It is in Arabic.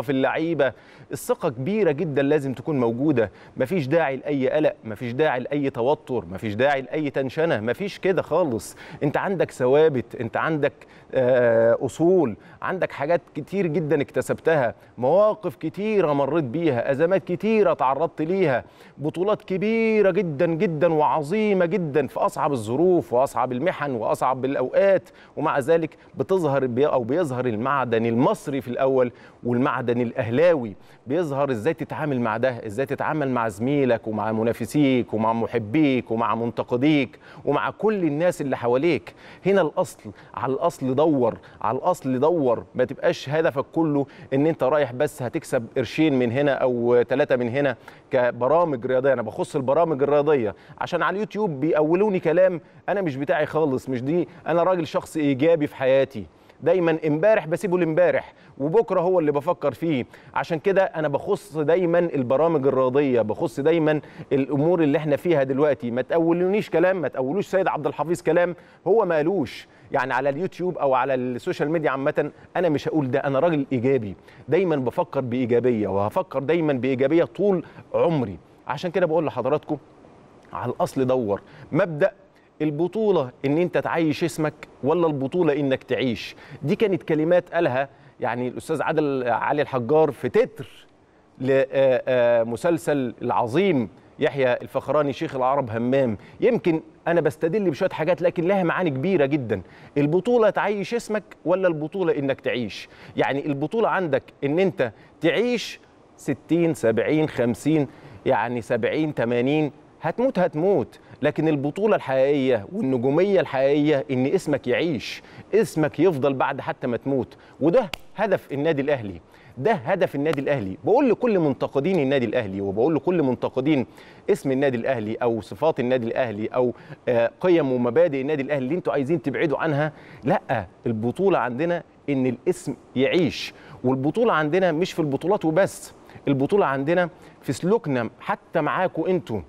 في اللعيبة. الثقة كبيرة جدا لازم تكون موجودة. مفيش داعي لأي قلق مفيش داعي لأي توتر مفيش داعي لأي تنشنة مفيش كده خالص. أنت عندك ثوابت أنت عندك آه، أصول عندك حاجات كتير جدا اكتسبتها مواقف كتيرة مريت بيها أزمات كتيرة تعرضت ليها بطولات كبيرة جدا جدا وعظيمة جدا في أصعب الظروف وأصعب المحن وأصعب الأوقات ومع ذلك بتظهر أو بيظهر المعدن المصري في الأول والمعدن الأهلاوي بيظهر إزاي تتعامل مع ده إزاي تتعامل مع زميلك ومع منافسيك ومع محبيك ومع منتقديك ومع كل الناس اللي حواليك. هنا الأصل على الأصل دور على الأصل دور. ما تبقاش هدفك كله إن أنت رايح بس هتكسب قرشين من هنا أو ثلاثة من هنا كبرامج رياضية. أنا بخص البرامج الرياضية عشان على اليوتيوب بيقولوني كلام أنا مش بتاعي خالص مش دي. أنا راجل شخص إيجابي في حياتي. دايما امبارح بسيبه لامبارح وبكرة هو اللي بفكر فيه. عشان كده أنا بخص دايما البرامج الرياضية بخص دايما الأمور اللي إحنا فيها دلوقتي. ما تقولونيش كلام ما تقولوش سيد عبد الحفيظ كلام هو ما قالوش يعني على اليوتيوب أو على السوشيال ميديا عامة أنا مش هقول ده أنا راجل إيجابي. دايما بفكر بإيجابية وهفكر دايما بإيجابية طول عمري. عشان كده بقول لحضراتكم على الأصل دور مبدأ البطولة إن أنت تعيش اسمك ولا البطولة إنك تعيش؟ دي كانت كلمات قالها يعني الأستاذ عادل علي الحجار في تتر لمسلسل العظيم يحيى الفخراني شيخ العرب همام. يمكن أنا بستدل بشوية حاجات لكن لها معاني كبيرة جدا. البطولة تعيش اسمك ولا البطولة إنك تعيش؟ يعني البطولة عندك إن أنت تعيش 60 70 50 يعني 70 80 هتموت هتموت. لكن البطولة الحقيقية والنجومية الحقيقية إن اسمك يعيش اسمك يفضل بعد حتى ما تموت. وده هدف النادي الأهلي. ده هدف النادي الأهلي. بقول لكل منتقدين النادي الأهلي وبقول لكل منتقدين اسم النادي الأهلي أو صفات النادي الأهلي أو آه، قيم ومبادئ النادي الأهلي اللي أنتوا عايزين تبعدوا عنها لا البطولة عندنا إن الاسم يعيش. والبطولة عندنا مش في البطولات وبس البطولة عندنا في سلوكنا حتى معاكم أنتوا.